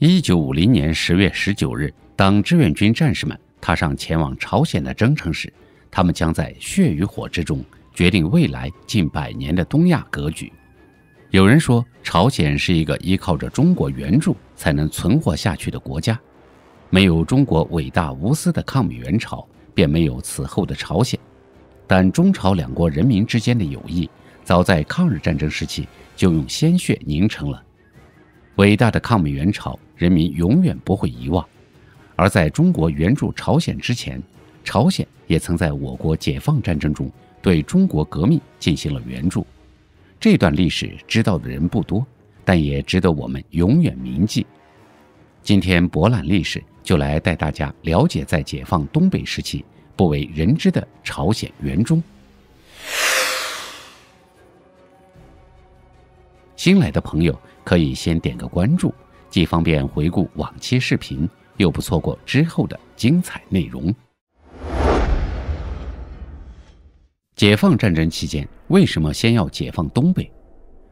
一九五零年十月十九日，当志愿军战士们踏上前往朝鲜的征程时，他们将在血与火之中决定未来近百年的东亚格局。有人说，朝鲜是一个依靠着中国援助才能存活下去的国家，没有中国伟大无私的抗美援朝，便没有此后的朝鲜。但中朝两国人民之间的友谊，早在抗日战争时期就用鲜血凝成了。伟大的抗美援朝，人民永远不会遗忘。而在中国援助朝鲜之前，朝鲜也曾在我国解放战争中对中国革命进行了援助。这段历史知道的人不多，但也值得我们永远铭记。今天博览历史，就来带大家了解在解放东北时期不为人知的朝鲜援中。新来的朋友可以先点个关注，既方便回顾往期视频，又不错过之后的精彩内容。解放战争期间，为什么先要解放东北？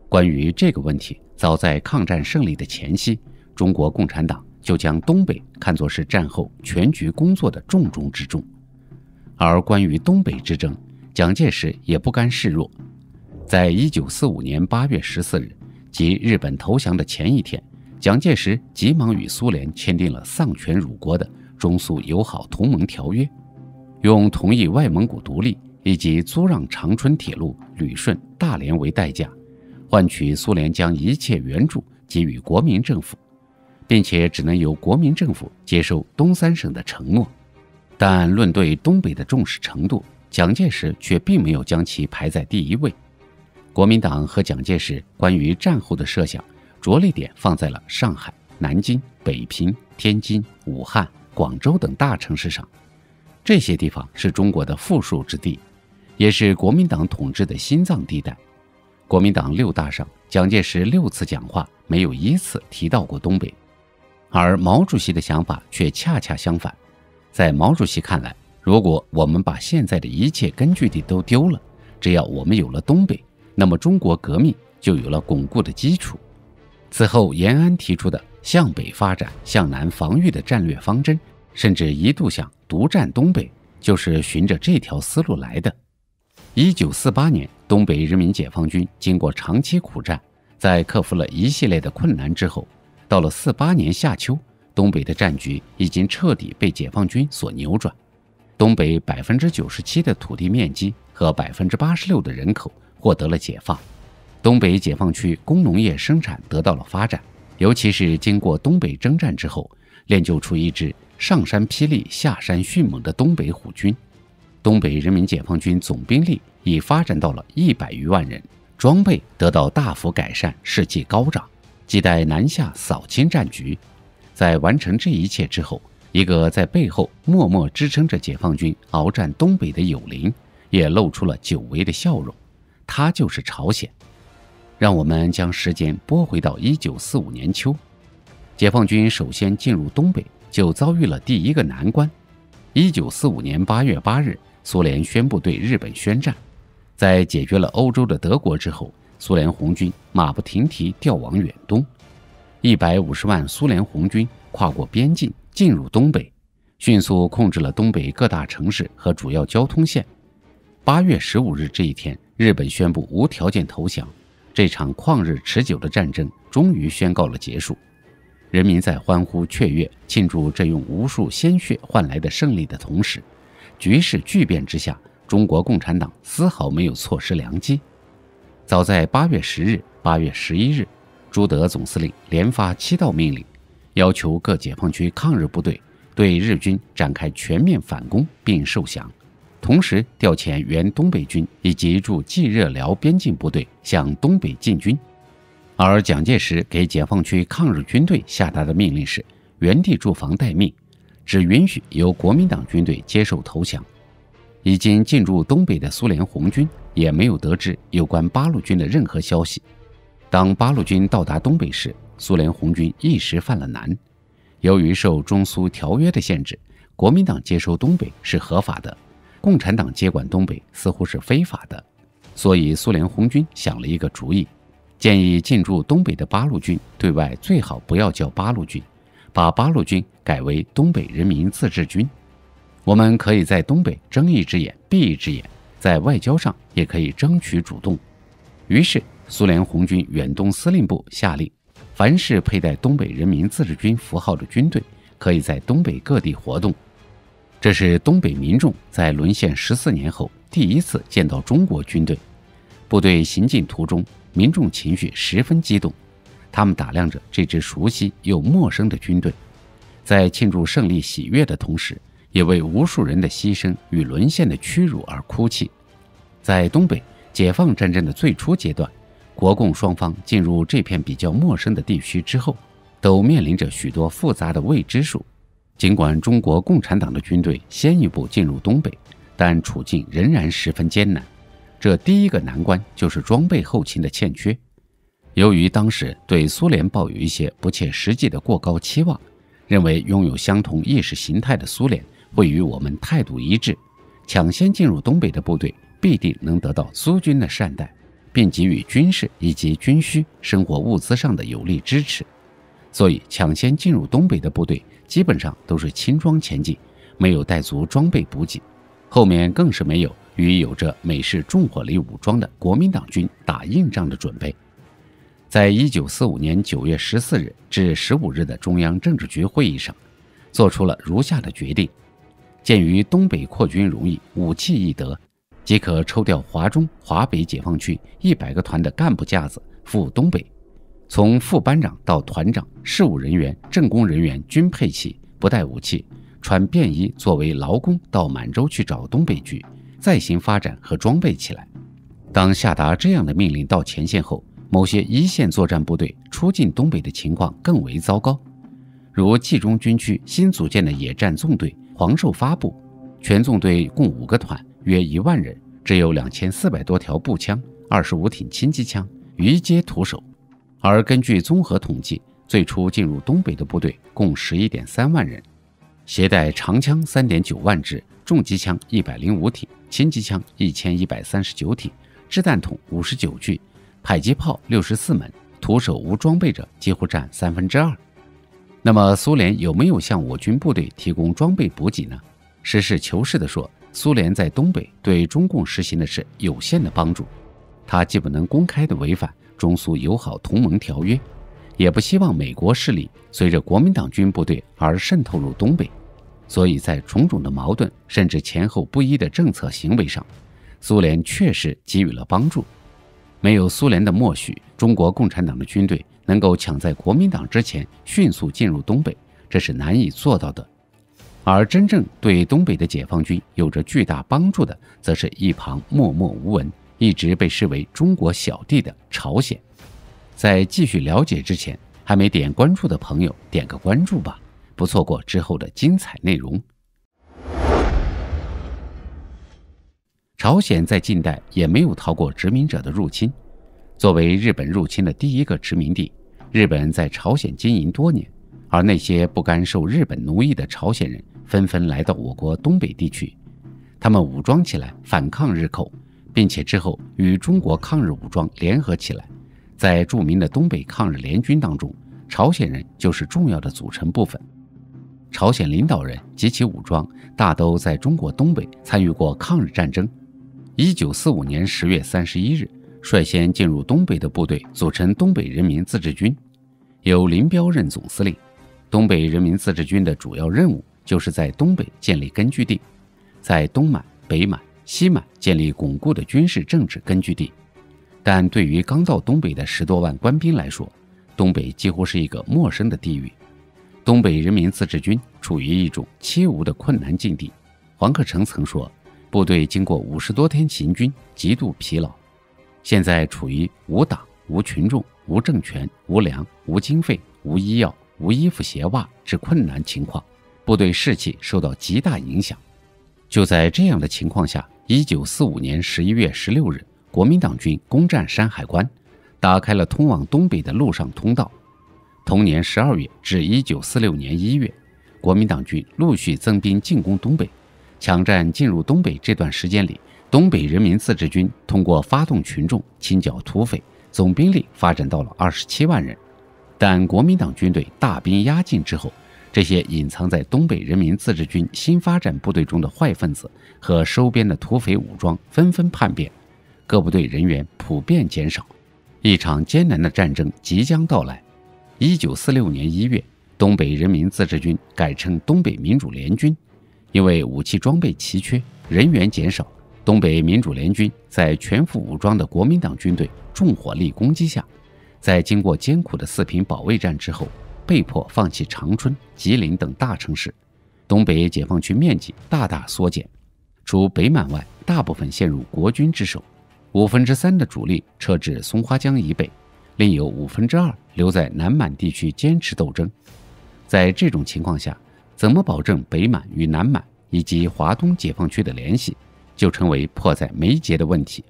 关于这个问题，早在抗战胜利的前夕，中国共产党就将东北看作是战后全局工作的重中之重。而关于东北之争，蒋介石也不甘示弱。在一九四五年八月十四日，即日本投降的前一天，蒋介石急忙与苏联签订了丧权辱国的中苏友好同盟条约，用同意外蒙古独立。以及租让长春铁路、旅顺、大连为代价，换取苏联将一切援助给予国民政府，并且只能由国民政府接受东三省的承诺。但论对东北的重视程度，蒋介石却并没有将其排在第一位。国民党和蒋介石关于战后的设想，着力点放在了上海、南京、北平、天津、武汉、广州等大城市上，这些地方是中国的富庶之地。也是国民党统治的心脏地带。国民党六大上，蒋介石六次讲话没有一次提到过东北，而毛主席的想法却恰恰相反。在毛主席看来，如果我们把现在的一切根据地都丢了，只要我们有了东北，那么中国革命就有了巩固的基础。此后，延安提出的向北发展、向南防御的战略方针，甚至一度想独占东北，就是循着这条思路来的。一九四八年，东北人民解放军经过长期苦战，在克服了一系列的困难之后，到了四八年夏秋，东北的战局已经彻底被解放军所扭转。东北百分之九十七的土地面积和百分之八十六的人口获得了解放，东北解放区工农业生产得到了发展，尤其是经过东北征战之后，练就出一支上山霹雳、下山迅猛的东北虎军。东北人民解放军总兵力已发展到了一百余万人，装备得到大幅改善，士气高涨，亟待南下扫清战局。在完成这一切之后，一个在背后默默支撑着解放军鏖战东北的友邻，也露出了久违的笑容。他就是朝鲜。让我们将时间拨回到一九四五年秋，解放军首先进入东北，就遭遇了第一个难关。一九四五年八月八日。苏联宣布对日本宣战，在解决了欧洲的德国之后，苏联红军马不停蹄调往远东，一百五十万苏联红军跨过边境进入东北，迅速控制了东北各大城市和主要交通线。八月十五日这一天，日本宣布无条件投降，这场旷日持久的战争终于宣告了结束。人民在欢呼雀跃庆祝这用无数鲜血换来的胜利的同时。局势巨变之下，中国共产党丝毫没有错失良机。早在八月十日、八月十一日，朱德总司令连发七道命令，要求各解放区抗日部队对日军展开全面反攻并受降，同时调遣原东北军以及驻冀热辽边境部队向东北进军。而蒋介石给解放区抗日军队下达的命令是：原地驻防待命。只允许由国民党军队接受投降。已经进入东北的苏联红军也没有得知有关八路军的任何消息。当八路军到达东北时，苏联红军一时犯了难。由于受中苏条约的限制，国民党接收东北是合法的，共产党接管东北似乎是非法的。所以，苏联红军想了一个主意，建议进驻东北的八路军对外最好不要叫八路军。把八路军改为东北人民自治军。我们可以在东北睁一只眼闭一只眼，在外交上也可以争取主动。于是，苏联红军远东司令部下令，凡是佩戴东北人民自治军符号的军队，可以在东北各地活动。这是东北民众在沦陷十四年后第一次见到中国军队。部队行进途中，民众情绪十分激动，他们打量着这支熟悉又陌生的军队，在庆祝胜利喜悦的同时，也为无数人的牺牲与沦陷的屈辱而哭泣。在东北解放战争的最初阶段，国共双方进入这片比较陌生的地区之后，都面临着许多复杂的未知数。尽管中国共产党的军队先一步进入东北，但处境仍然十分艰难。这第一个难关就是装备后勤的欠缺。由于当时对苏联抱有一些不切实际的过高期望，认为拥有相同意识形态的苏联会与我们态度一致，抢先进入东北的部队必定能得到苏军的善待，并给予军事以及军需、生活物资上的有力支持。所以，抢先进入东北的部队基本上都是轻装前进，没有带足装备补给，后面更是没有与有着美式重火力武装的国民党军打硬仗的准备。在一九四五年九月十四日至十五日的中央政治局会议上，做出了如下的决定：鉴于东北扩军容易，武器易得，即可抽调华中、华北解放区一百个团的干部架子赴东北。从副班长到团长，事务人员、政工人员均配齐，不带武器，穿便衣作为劳工到满洲去找东北局，再行发展和装备起来。当下达这样的命令到前线后，某些一线作战部队出进东北的情况更为糟糕，如冀中军区新组建的野战纵队黄寿发部，全纵队共五个团，约一万人，只有两千四百多条步枪，二十五挺轻机枪，余皆徒手。而根据综合统计，最初进入东北的部队共十一点三万人，携带长枪三点九万支，重机枪一百零五挺，轻机枪一千一百三十九挺，掷弹筒五十九具，迫击炮六十四门，徒手无装备者几乎占三分之二。那么，苏联有没有向我军部队提供装备补给呢？实事求是地说，苏联在东北对中共实行的是有限的帮助，它既不能公开的违反。中苏友好同盟条约，也不希望美国势力随着国民党军部队而渗透入东北，所以在种种的矛盾甚至前后不一的政策行为上，苏联确实给予了帮助。没有苏联的默许，中国共产党的军队能够抢在国民党之前迅速进入东北，这是难以做到的。而真正对东北的解放军有着巨大帮助的，则是一旁默默无闻。一直被视为中国小弟的朝鲜，在继续了解之前，还没点关注的朋友点个关注吧，不错过之后的精彩内容。朝鲜在近代也没有逃过殖民者的入侵，作为日本入侵的第一个殖民地，日本在朝鲜经营多年，而那些不甘受日本奴役的朝鲜人纷纷来到我国东北地区，他们武装起来反抗日寇。并且之后与中国抗日武装联合起来，在著名的东北抗日联军当中，朝鲜人就是重要的组成部分。朝鲜领导人及其武装大都在中国东北参与过抗日战争。一九四五年十月三十一日，率先进入东北的部队组成东北人民自治军，由林彪任总司令。东北人民自治军的主要任务就是在东北建立根据地，在东满、北满。西满建立巩固的军事政治根据地，但对于刚到东北的十多万官兵来说，东北几乎是一个陌生的地域。东北人民自治军处于一种凄无的困难境地。黄克诚曾说，部队经过五十多天行军，极度疲劳，现在处于无党、无群众、无政权、无粮、无经费、无医药、无衣服鞋袜之困难情况，部队士气受到极大影响。就在这样的情况下，一九四五年十一月十六日，国民党军攻占山海关，打开了通往东北的陆上通道。同年十二月至一九四六年一月，国民党军陆续增兵进攻东北，抢占进入东北这段时间里，东北人民自治军通过发动群众清剿土匪，总兵力发展到了二十七万人。但国民党军队大兵压境之后，这些隐藏在东北人民自治军新发展部队中的坏分子和收编的土匪武装纷纷叛变，各部队人员普遍减少，一场艰难的战争即将到来。一九四六年一月，东北人民自治军改称东北民主联军，因为武器装备奇缺，人员减少，东北民主联军在全副武装的国民党军队重火力攻击下。在经过艰苦的四平保卫战之后，被迫放弃长春、吉林等大城市，东北解放区面积大大缩减。除北满外，大部分陷入国军之手，五分之三的主力撤至松花江以北，另有五分之二留在南满地区坚持斗争。在这种情况下，怎么保证北满与南满以及华东解放区的联系，就成为迫在眉睫的问题。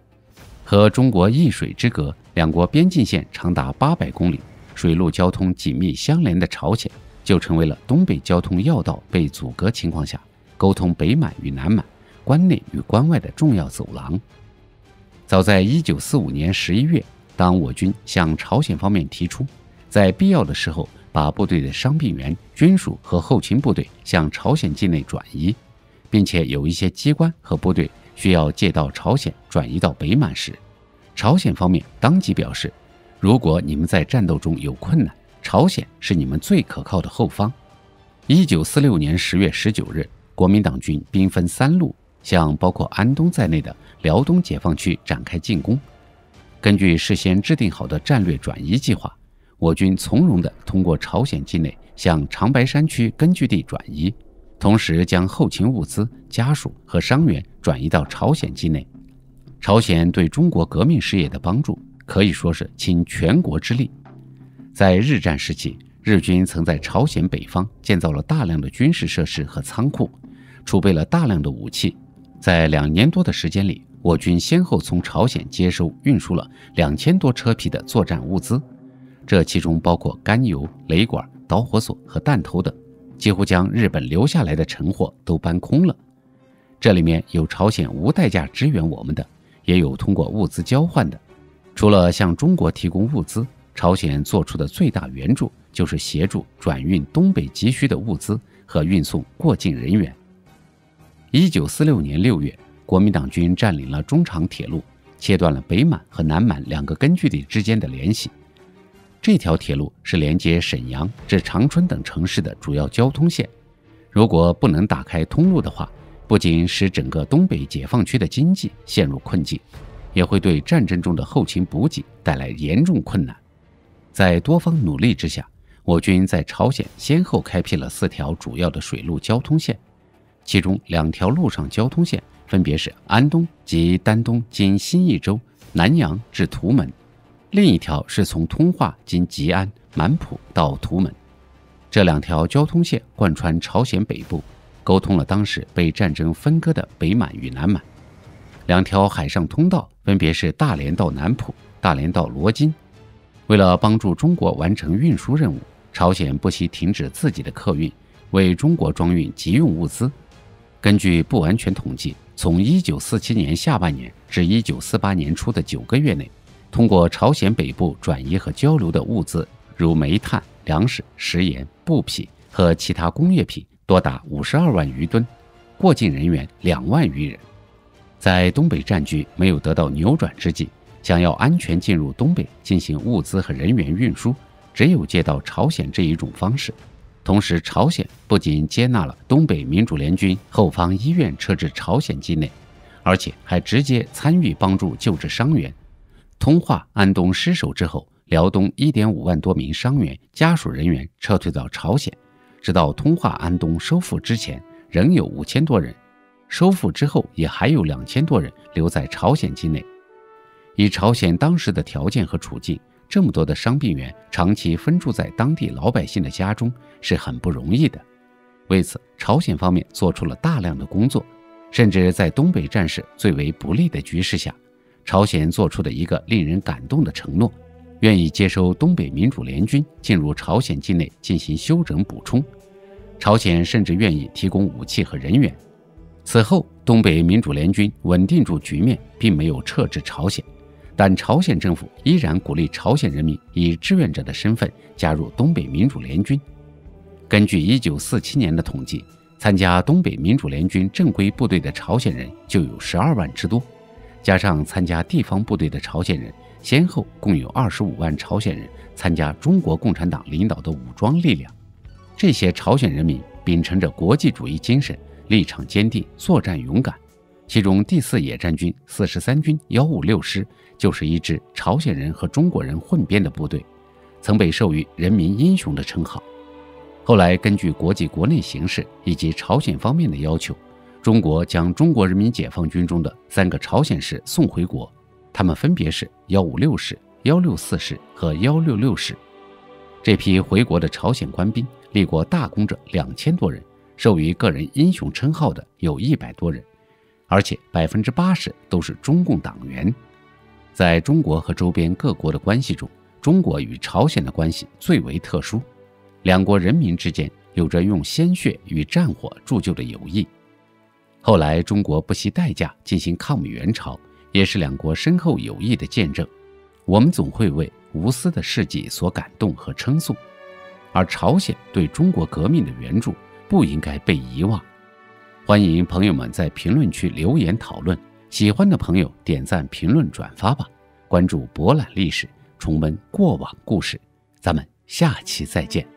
和中国一水之隔。两国边境线长达八百公里，水陆交通紧密相连的朝鲜，就成为了东北交通要道被阻隔情况下沟通北满与南满、关内与关外的重要走廊。早在一九四五年十一月，当我军向朝鲜方面提出，在必要的时候把部队的伤病员、军属和后勤部队向朝鲜境内转移，并且有一些机关和部队需要借道朝鲜转移到北满时，朝鲜方面当即表示，如果你们在战斗中有困难，朝鲜是你们最可靠的后方。一九四六年十月十九日，国民党军兵分三路向包括安东在内的辽东解放区展开进攻。根据事先制定好的战略转移计划，我军从容地通过朝鲜境内向长白山区根据地转移，同时将后勤物资、家属和伤员转移到朝鲜境内。朝鲜对中国革命事业的帮助可以说是倾全国之力。在日战时期，日军曾在朝鲜北方建造了大量的军事设施和仓库，储备了大量的武器。在两年多的时间里，我军先后从朝鲜接收、运输了两千多车皮的作战物资，这其中包括甘油、雷管、导火索和弹头等，几乎将日本留下来的陈货都搬空了。这里面有朝鲜无代价支援我们的。也有通过物资交换的，除了向中国提供物资，朝鲜做出的最大援助就是协助转运东北急需的物资和运送过境人员。一九四六年六月，国民党军占领了中长铁路，切断了北满和南满两个根据地之间的联系。这条铁路是连接沈阳至长春等城市的主要交通线，如果不能打开通路的话，不仅使整个东北解放区的经济陷入困境，也会对战争中的后勤补给带来严重困难。在多方努力之下，我军在朝鲜先后开辟了四条主要的水陆交通线，其中两条陆上交通线分别是安东及丹东经新义州、南阳至图门，另一条是从通化经吉安、满浦到图门。这两条交通线贯穿朝鲜北部。沟通了当时被战争分割的北满与南满，两条海上通道分别是大连到南浦、大连到罗津。为了帮助中国完成运输任务，朝鲜不惜停止自己的客运，为中国装运急用物资。根据不完全统计，从1947年下半年至1948年初的九个月内，通过朝鲜北部转移和交流的物资，如煤炭、粮食、食盐、布匹和其他工业品。多达五十二万余吨，过境人员两万余人。在东北战局没有得到扭转之际，想要安全进入东北进行物资和人员运输，只有借道朝鲜这一种方式。同时，朝鲜不仅接纳了东北民主联军后方医院撤至朝鲜境内，而且还直接参与帮助救治伤员。通化安东失守之后，辽东一点五万多名伤员家属人员撤退到朝鲜。直到通化安东收复之前，仍有五千多人；收复之后，也还有两千多人留在朝鲜境内。以朝鲜当时的条件和处境，这么多的伤病员长期分住在当地老百姓的家中是很不容易的。为此，朝鲜方面做出了大量的工作，甚至在东北战事最为不利的局势下，朝鲜做出的一个令人感动的承诺。愿意接收东北民主联军进入朝鲜境内进行休整补充，朝鲜甚至愿意提供武器和人员。此后，东北民主联军稳定住局面，并没有撤至朝鲜，但朝鲜政府依然鼓励朝鲜人民以志愿者的身份加入东北民主联军。根据1947年的统计，参加东北民主联军正规部队的朝鲜人就有12万之多，加上参加地方部队的朝鲜人，先后共有25万朝鲜人参加中国共产党领导的武装力量。这些朝鲜人民秉承着国际主义精神，立场坚定，作战勇敢。其中第四野战军四十三军幺五六师就是一支朝鲜人和中国人混编的部队，曾被授予“人民英雄”的称号。后来根据国际国内形势以及朝鲜方面的要求，中国将中国人民解放军中的三个朝鲜师送回国，他们分别是幺五六师、幺六四师和幺六六师。这批回国的朝鲜官兵立过大功者两千多人，授予个人英雄称号的有一百多人。而且百分之八十都是中共党员，在中国和周边各国的关系中，中国与朝鲜的关系最为特殊，两国人民之间有着用鲜血与战火铸就的友谊。后来中国不惜代价进行抗美援朝，也是两国深厚友谊的见证。我们总会为无私的事迹所感动和称颂，而朝鲜对中国革命的援助不应该被遗忘。欢迎朋友们在评论区留言讨论，喜欢的朋友点赞、评论、转发吧。关注博览历史，重温过往故事，咱们下期再见。